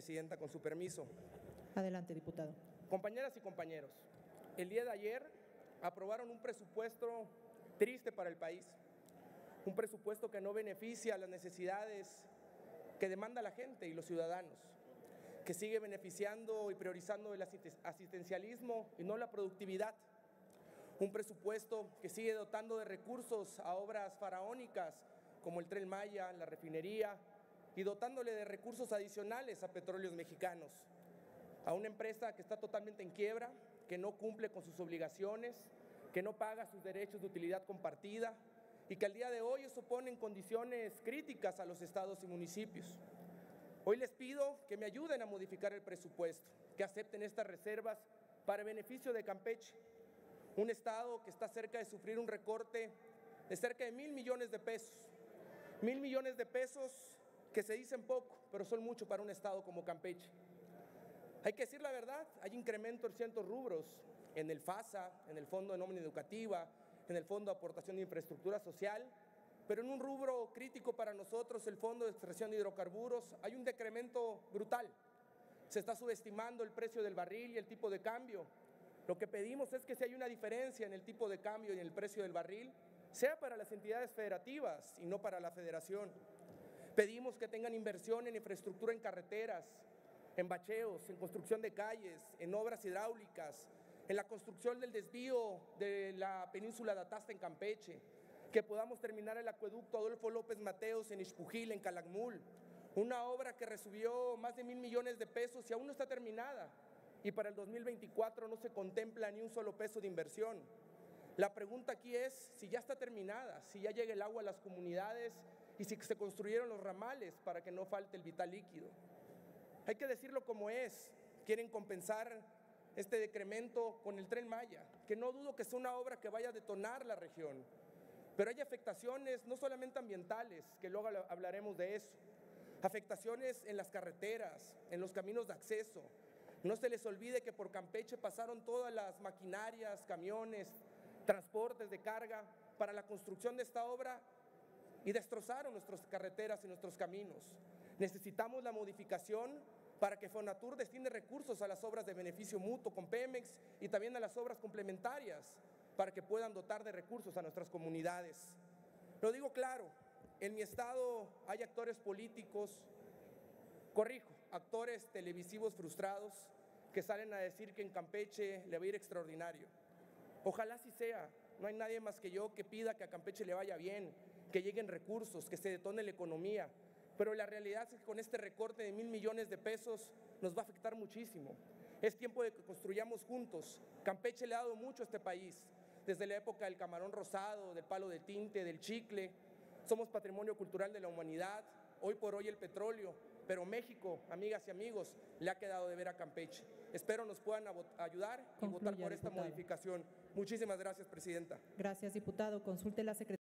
Presidenta, con su permiso. Adelante, diputado. Compañeras y compañeros, el día de ayer aprobaron un presupuesto triste para el país, un presupuesto que no beneficia a las necesidades que demanda la gente y los ciudadanos, que sigue beneficiando y priorizando el asistencialismo y no la productividad, un presupuesto que sigue dotando de recursos a obras faraónicas como el Tren Maya, la refinería, y dotándole de recursos adicionales a petróleos mexicanos, a una empresa que está totalmente en quiebra, que no cumple con sus obligaciones, que no paga sus derechos de utilidad compartida y que al día de hoy eso pone en condiciones críticas a los estados y municipios. Hoy les pido que me ayuden a modificar el presupuesto, que acepten estas reservas para beneficio de Campeche, un estado que está cerca de sufrir un recorte de cerca de mil millones de pesos. Mil millones de pesos que se dicen poco, pero son mucho para un estado como Campeche. Hay que decir la verdad, hay incremento en ciertos rubros, en el FASA, en el Fondo de Nómina Educativa, en el Fondo de Aportación de Infraestructura Social, pero en un rubro crítico para nosotros, el Fondo de Extracción de Hidrocarburos, hay un decremento brutal. Se está subestimando el precio del barril y el tipo de cambio. Lo que pedimos es que si hay una diferencia en el tipo de cambio y en el precio del barril, sea para las entidades federativas y no para la federación. Pedimos que tengan inversión en infraestructura en carreteras, en bacheos, en construcción de calles, en obras hidráulicas, en la construcción del desvío de la península de Atasta en Campeche, que podamos terminar el acueducto Adolfo López Mateos en Ixpujil, en Calakmul, una obra que recibió más de mil millones de pesos y aún no está terminada, y para el 2024 no se contempla ni un solo peso de inversión. La pregunta aquí es si ya está terminada, si ya llega el agua a las comunidades y si se construyeron los ramales para que no falte el vital líquido. Hay que decirlo como es, quieren compensar este decremento con el tren Maya, que no dudo que sea una obra que vaya a detonar la región, pero hay afectaciones no solamente ambientales, que luego hablaremos de eso, afectaciones en las carreteras, en los caminos de acceso. No se les olvide que por Campeche pasaron todas las maquinarias, camiones, transportes de carga para la construcción de esta obra y destrozaron nuestras carreteras y nuestros caminos. Necesitamos la modificación para que Fonatur destine recursos a las obras de beneficio mutuo con Pemex y también a las obras complementarias para que puedan dotar de recursos a nuestras comunidades. Lo digo claro, en mi estado hay actores políticos, corrijo, actores televisivos frustrados que salen a decir que en Campeche le va a ir extraordinario. Ojalá así sea, no hay nadie más que yo que pida que a Campeche le vaya bien, que lleguen recursos, que se detone la economía, pero la realidad es que con este recorte de mil millones de pesos nos va a afectar muchísimo. Es tiempo de que construyamos juntos. Campeche le ha dado mucho a este país, desde la época del camarón rosado, del palo de tinte, del chicle. Somos patrimonio cultural de la humanidad, hoy por hoy el petróleo, pero México, amigas y amigos, le ha quedado de ver a Campeche. Espero nos puedan ayudar y votar por esta modificación. Muchísimas gracias, Presidenta. Gracias, diputado. Consulte la Secretaría.